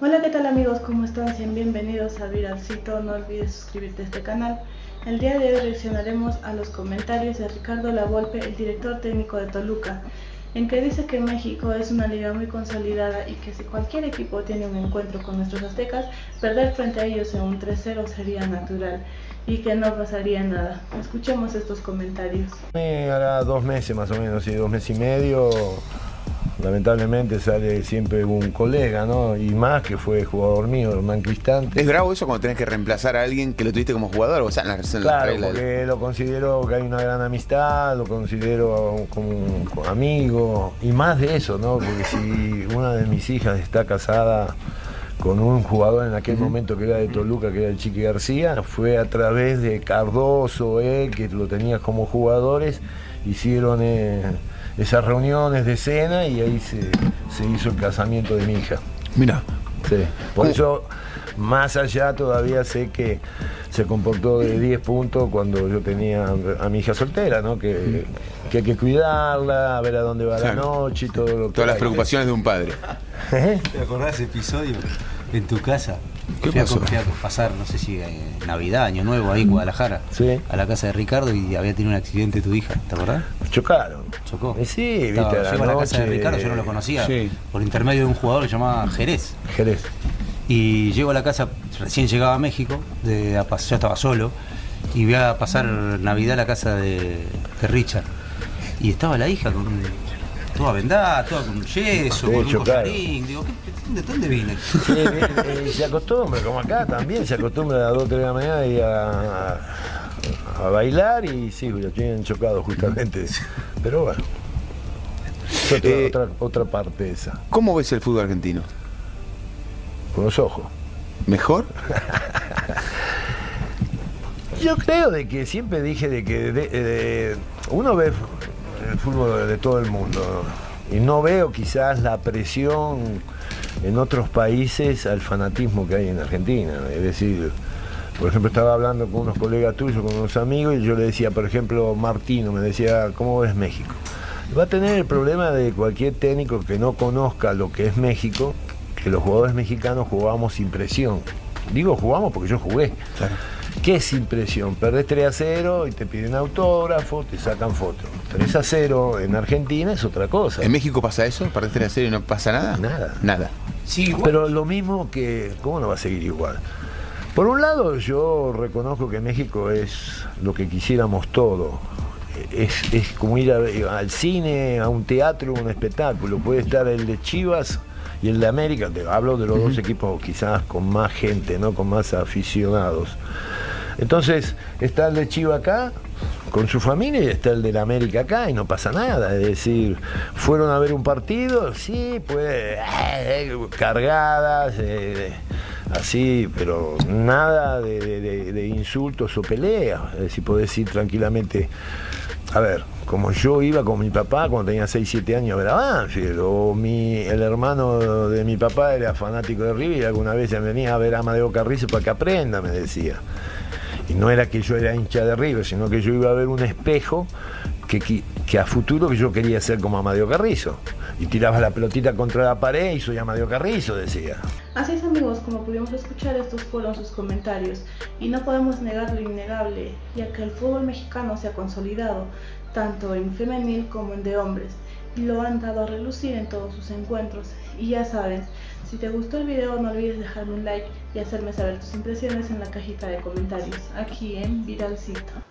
Hola, ¿qué tal amigos? ¿Cómo están? Sean bienvenidos a Viralcito. No olvides suscribirte a este canal. El día de hoy reaccionaremos a los comentarios de Ricardo Lavolpe, el director técnico de Toluca, en que dice que México es una liga muy consolidada y que si cualquier equipo tiene un encuentro con nuestros aztecas, perder frente a ellos en un 3-0 sería natural y que no pasaría nada. Escuchemos estos comentarios. Hará dos meses más o menos, y dos meses y medio lamentablemente sale siempre un colega, ¿no? Y más que fue jugador mío, Hernán Cristante. ¿Es bravo eso cuando tenés que reemplazar a alguien que lo tuviste como jugador? O sea, en la, claro, porque lo considero que hay una gran amistad, lo considero como un amigo, y más de eso, ¿no? Porque si una de mis hijas está casada con un jugador en aquel momento que era de Toluca, que era el Chiqui García, fue a través de Cardoso, él, que lo tenía como jugadores, hicieron... Eh, esas reuniones de cena y ahí se, hizo el casamiento de mi hija. Mira. Sí. Por eso, más allá, todavía sé que se comportó de 10 puntos cuando yo tenía a mi hija soltera, ¿no? Que, hay que cuidarla, a ver a dónde va la noche y todo lo que. Todas las preocupaciones de un padre. ¿Eh? ¿Te acordás ese episodio en tu casa? ¿Qué fui, pasó? A, fui a pasar, no sé si eh, Navidad, Año Nuevo, ahí en Guadalajara, sí. a la casa de Ricardo y había tenido un accidente tu hija, ¿te acordás? Chocaron. Chocó. Eh, sí, viste, a la, casa de Ricardo, yo no lo conocía, por intermedio de un jugador que se llamaba Jerez. Jerez. Y llego a la casa, recién llegaba a México, de, ya estaba solo, y voy a pasar Navidad a la casa de, de Richard. Y estaba la hija con toda vendada, toda con yeso, con un collarín. Digo, ¿de dónde viene? Sí, eh, se acostumbra, como acá también, se acostumbra a las 2 3 de la mañana y a, a, bailar y sí, lo tienen chocado justamente. Pero bueno. Otra, eh, otra, otra parte esa. ¿Cómo ves el fútbol argentino? Con los ojos. ¿Mejor? Yo creo de que siempre dije de que uno ve el fútbol de todo el mundo y no veo quizás la presión en otros países al fanatismo que hay en Argentina. Es decir, por ejemplo, estaba hablando con unos colegas tuyos, con unos amigos, y yo le decía, por ejemplo, Martino me decía, ¿cómo ves México? Va a tener el problema de cualquier técnico que no conozca lo que es México, que los jugadores mexicanos jugamos sin presión. Digo jugamos porque yo jugué. ¿Qué es impresión? Perdés 3 a 0 y te piden autógrafo, te sacan fotos. 3 a 0 en Argentina es otra cosa. ¿En México pasa eso? ¿Perdés 3 a 0 y no pasa nada? Nada. Nada. Sí, pero lo mismo que. ¿Cómo no va a seguir igual? Por un lado, yo reconozco que México es lo que quisiéramos todo. Es, como ir al cine, a un teatro, un espectáculo. Puede estar el de Chivas y el de América, te hablo de los dos equipos quizás con más gente, ¿no? con más aficionados. Entonces, está el de Chivas acá, con su familia, y está el de la América acá, y no pasa nada. Es decir, fueron a ver un partido, sí, pues, cargadas, eh, así, pero nada de, insultos o peleas. Es decir, podés ir tranquilamente. A ver, como yo iba con mi papá cuando tenía 6, 7 años a ver a Banfield, o mi, el hermano de mi papá era fanático de River y alguna vez me venía a ver a Amadeo Carrizo para que aprenda, me decía. Y no era que yo era hincha de River, sino que yo iba a ver un espejo que, que, a futuro que yo quería ser como Amadeo Carrizo. Y tiraba la pelotita contra la pared y soy Amadeo Carrizo, decía. Así es amigos, como pudimos escuchar, estos fueron sus comentarios. Y no podemos negar lo innegable, ya que el fútbol mexicano se ha consolidado, tanto en femenil como en de hombres, y lo han dado a relucir en todos sus encuentros. Y ya saben, si te gustó el video no olvides dejarme un like y hacerme saber tus impresiones en la cajita de comentarios, aquí en Viralcito.